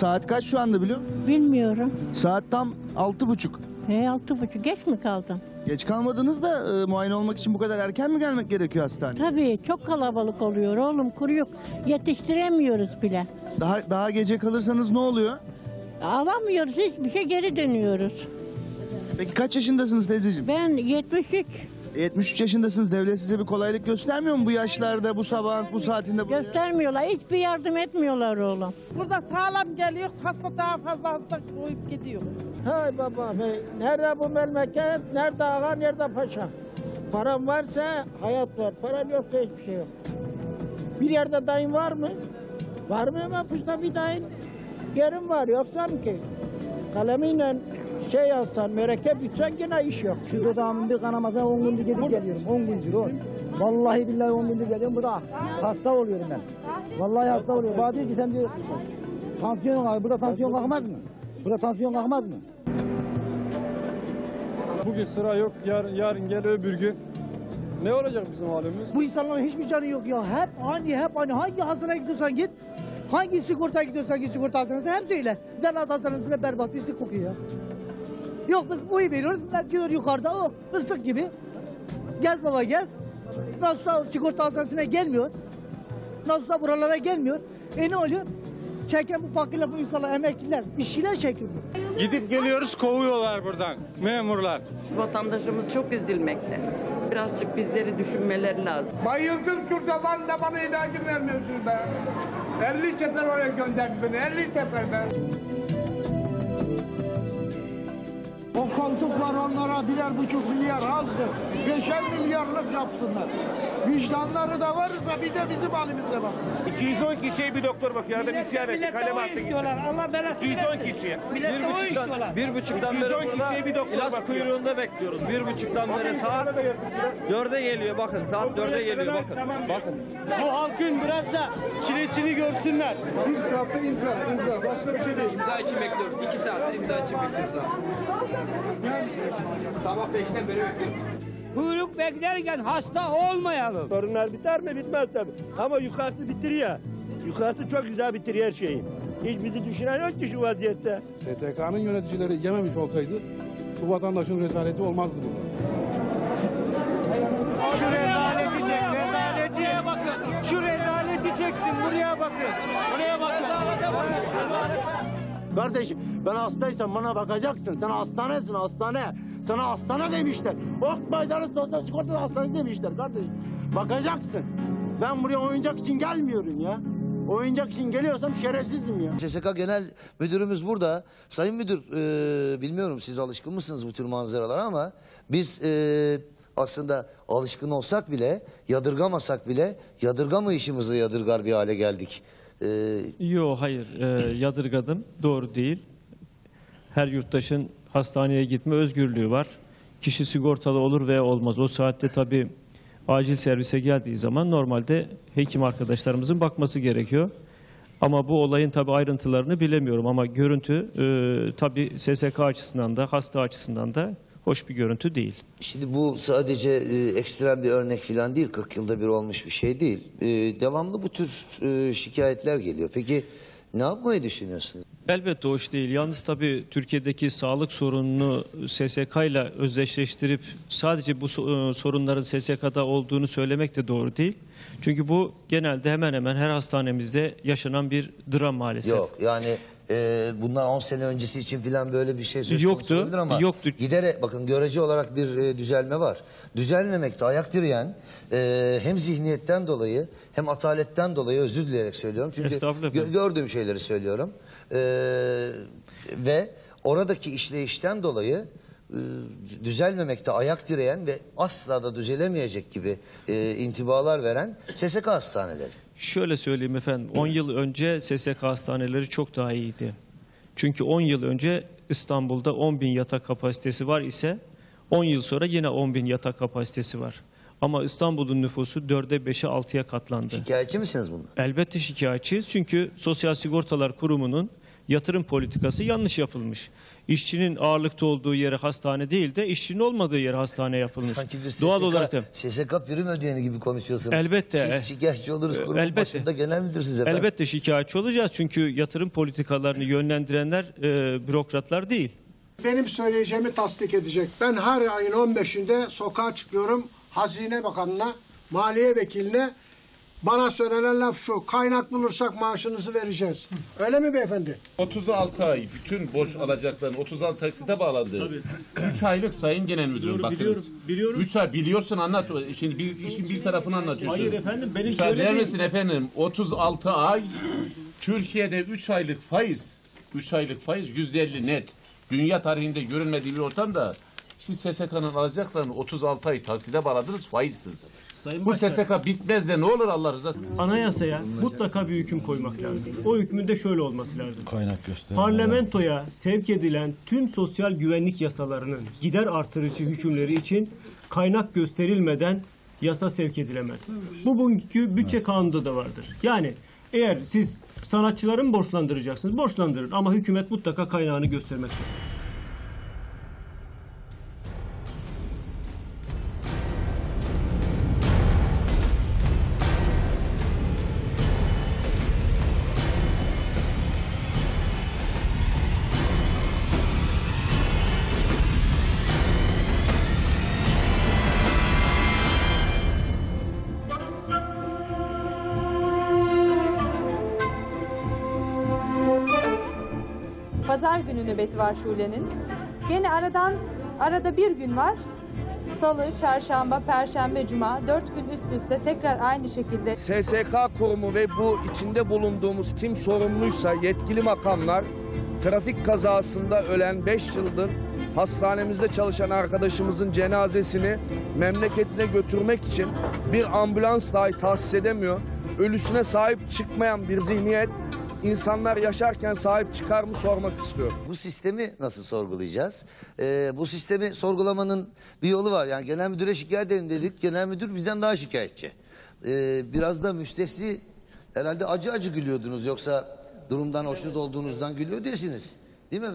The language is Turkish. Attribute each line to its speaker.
Speaker 1: Saat kaç şu anda biliyor musun?
Speaker 2: Bilmiyorum.
Speaker 1: Saat tam altı buçuk.
Speaker 2: He altı buçuk geç mi kaldın?
Speaker 1: Geç kalmadınız da e, muayene olmak için bu kadar erken mi gelmek gerekiyor hastaneye?
Speaker 2: Tabii çok kalabalık oluyor oğlum kuru yok. Yetiştiremiyoruz bile.
Speaker 1: Daha daha gece kalırsanız ne oluyor?
Speaker 2: Alamıyoruz hiçbir şey geri dönüyoruz.
Speaker 1: Peki kaç yaşındasınız teyzeciğim?
Speaker 2: Ben 73
Speaker 1: 73 yaşındasınız. Devlet size bir kolaylık göstermiyor mu bu yaşlarda, bu sabahın bu saatinde?
Speaker 2: göstermiyorlar. Hiçbir yardım etmiyorlar oğlum.
Speaker 3: Burada sağlam geliyor, hasta daha fazla hasta koyup gidiyor.
Speaker 4: Hay babam hey. Nerede bu memleket? Nerede ağa, nerede paşa? Param varsa hayat var. Paran yoksa hiçbir şey yok. Bir yerde dayın var mı? Var mı mapuşta bir dayın? Yerim var yoksa mı ki? Kalemiyle şey yazsan, mürekkep bitsen yine iş yok.
Speaker 5: Şu dudağımın bir kanamasına 10 gündür gidip geliyorum. 10 gündür o. Vallahi billahi 10 gündür geliyorum. Bu da hasta oluyorum ben. Vallahi hasta oluyorum. Bana diyor ki sen diyor tansiyon var. Burada tansiyon kalkmaz mı? Burada tansiyon kalkmaz mı?
Speaker 6: Bugün sıra yok, yarın, yarın gel öbür gün. Ne olacak bizim halimiz?
Speaker 5: Bu insanların hiçbir canı yok ya. Hep aynı, hep aynı. Hangi hastaneye gidiyorsan git. Hangi sigortaya gidiyorsan git sigorta hastanesine hep söyle. Devlet hastanesinde berbat pislik kokuyor ya. Yok biz uyu veriyoruz. Millet gidiyor yukarıda o ıslık gibi. Gez baba gez. Nasılsa sigorta hastanesine gelmiyor. Nasılsa buralara gelmiyor. E ne oluyor? Çeken bu fakirler, bu insanlar, emekliler, işçiler çekiyor.
Speaker 7: Gidip geliyoruz kovuyorlar buradan memurlar.
Speaker 8: Vatandaşımız çok ezilmekte. Birazcık bizleri düşünmeleri lazım.
Speaker 9: Bayıldım şurada lan da bana ilacı vermiyorsun be. 50 sefer oraya gönderdi beni 50 sefer be.
Speaker 4: O koltuklar onlara birer buçuk milyar azdır. Beşer milyarlık yapsınlar. Vicdanları da varsa bir de bizim halimize bak.
Speaker 9: 210 kişiye bir doktor bakıyor. Arada bir siyah kalem attı gitti. Allah belasını 210 kişiye. Bir buçuktan, bir buçuktan beri burada ilaç kuyruğunda bekliyoruz. Bir buçuktan beri saat dörde geliyor bakın. Saat dörde geliyor bakın. Bakın.
Speaker 6: Bu halkın biraz da çilesini görsünler.
Speaker 9: Bir saatte imza, imza. Başka bir şey değil.
Speaker 10: İmza için bekliyoruz. İki saattir imza için bekliyoruz abi. Sabah beşten beri bekliyoruz.
Speaker 3: Kuyruk beklerken hasta olmayalım.
Speaker 9: Sorunlar biter mi? Bitmez tabii. Ama yukarısı bitiriyor. Yukarısı çok güzel bitiriyor her şeyi. Hiç bizi düşünen yok ki şu vaziyette.
Speaker 6: SSK'nın yöneticileri yememiş olsaydı bu vatandaşın rezaleti olmazdı burada.
Speaker 3: Şu rezaleti çek, rezaleti. Buraya bakın. Şu rezaleti çeksin, buraya bakın. Buraya bakın. Rezalete bakın.
Speaker 4: Kardeşim ben hastaysam bana bakacaksın. Sen hastanesin hastane. Sana hastane demişler. Ok Baydar'ın sosyal sigorta hastanesi demişler kardeşim. Bakacaksın. Ben buraya oyuncak için gelmiyorum ya. Oyuncak için geliyorsam şerefsizim ya.
Speaker 11: SSK Genel Müdürümüz burada. Sayın Müdür, e, bilmiyorum siz alışkın mısınız bu tür manzaralara ama biz e, aslında alışkın olsak bile, yadırgamasak bile yadırgamayışımızı yadırgar bir hale geldik. E,
Speaker 6: Yok hayır e, yadırgadım doğru değil. Her yurttaşın hastaneye gitme özgürlüğü var. Kişi sigortalı olur veya olmaz. O saatte tabii acil servise geldiği zaman normalde hekim arkadaşlarımızın bakması gerekiyor. Ama bu olayın tabii ayrıntılarını bilemiyorum ama görüntü e, tabii SSK açısından da hasta açısından da hoş bir görüntü değil.
Speaker 11: şimdi bu sadece e, ekstrem bir örnek falan değil, 40 yılda bir olmuş bir şey değil. E, devamlı bu tür e, şikayetler geliyor. Peki ne yapmayı düşünüyorsunuz?
Speaker 6: Elbette hoş değil. Yalnız tabii Türkiye'deki sağlık sorununu SSK ile özdeşleştirip sadece bu e, sorunların SSK'da olduğunu söylemek de doğru değil. Çünkü bu genelde hemen hemen her hastanemizde yaşanan bir dram maalesef.
Speaker 11: Yok yani e, bundan 10 sene öncesi için filan böyle bir şey söz konusu
Speaker 6: Yoktu,
Speaker 11: olabilir ama
Speaker 6: yoktu.
Speaker 11: giderek bakın görece olarak bir e, düzelme var. Düzelmemekte ayak direyen e, hem zihniyetten dolayı hem ataletten dolayı özür dileyerek söylüyorum. Çünkü gö- gördüğüm şeyleri söylüyorum. E, ve oradaki işleyişten dolayı e, düzelmemekte ayak direyen ve asla da düzelemeyecek gibi e, intibalar veren SSK hastaneleri.
Speaker 6: Şöyle söyleyeyim efendim 10 yıl önce SSK hastaneleri çok daha iyiydi. Çünkü 10 yıl önce İstanbul'da 10 bin yatak kapasitesi var ise 10 yıl sonra yine 10 bin yatak kapasitesi var. Ama İstanbul'un nüfusu 4'e 5'e 6'ya katlandı.
Speaker 11: Şikayetçi misiniz bundan?
Speaker 6: Elbette şikayetçiyiz çünkü Sosyal Sigortalar Kurumu'nun yatırım politikası yanlış yapılmış. İşçinin ağırlıkta olduğu yere hastane değil de işçinin olmadığı yere hastane yapılmış.
Speaker 11: Sanki bir SSK,
Speaker 6: Doğal olarak da
Speaker 11: SSK prim ödeyeni gibi konuşuyorsunuz.
Speaker 6: Elbette.
Speaker 11: Siz şikayetçi oluruz kurumun
Speaker 6: Elbette.
Speaker 11: başında genel müdürsünüz efendim.
Speaker 6: elbette şikayetçi olacağız çünkü yatırım politikalarını yönlendirenler e, bürokratlar değil.
Speaker 12: Benim söyleyeceğimi tasdik edecek. Ben her ayın 15'inde sokağa çıkıyorum. Hazine Bakanı'na, Maliye Vekili'ne bana söylenen laf şu. Kaynak bulursak maaşınızı vereceğiz. Öyle mi beyefendi?
Speaker 13: 36 ay bütün borç alacakların 36 taksite bağlandı. 3 aylık sayın genel müdürüm bakınız.
Speaker 6: biliyorum, biliyorum.
Speaker 13: 3 ay biliyorsun anlat. Şimdi bir, işin bir tarafını anlatıyorsun.
Speaker 6: Hayır efendim, benim
Speaker 13: Müsaade
Speaker 6: söylediğim-
Speaker 13: misin efendim? 36 ay Türkiye'de 3 aylık faiz 3 aylık faiz %50 net. Dünya tarihinde görülmediği bir ortamda siz SSK'nın alacaklarını 36 ay takside bağladınız faizsiz. Bu SSK bitmez de ne olur Allah rızası
Speaker 6: Anayasaya mutlaka bir hüküm koymak lazım. O hükmün de şöyle olması lazım. Parlamentoya sevk edilen tüm sosyal güvenlik yasalarının gider artırıcı hükümleri için kaynak gösterilmeden yasa sevk edilemez. Bu bugünkü bütçe kanununda da vardır. Yani eğer siz sanatçıları mı borçlandıracaksınız? Borçlandırın ama hükümet mutlaka kaynağını göstermek zorunda.
Speaker 14: Pazar günü nöbeti var Şule'nin. Gene aradan arada bir gün var. Salı, çarşamba, perşembe, cuma dört gün üst üste tekrar aynı şekilde
Speaker 9: SSK kurumu ve bu içinde bulunduğumuz kim sorumluysa yetkili makamlar trafik kazasında ölen 5 yıldır hastanemizde çalışan arkadaşımızın cenazesini memleketine götürmek için bir ambulans dahi tahsis edemiyor. Ölüsüne sahip çıkmayan bir zihniyet insanlar yaşarken sahip çıkar mı sormak istiyorum.
Speaker 11: Bu sistemi nasıl sorgulayacağız? Ee, bu sistemi sorgulamanın bir yolu var. Yani genel müdüre şikayet edelim dedik. Genel müdür bizden daha şikayetçi. Ee, biraz da müstesni herhalde acı acı gülüyordunuz. Yoksa durumdan hoşnut olduğunuzdan gülüyor değilsiniz. Değil mi?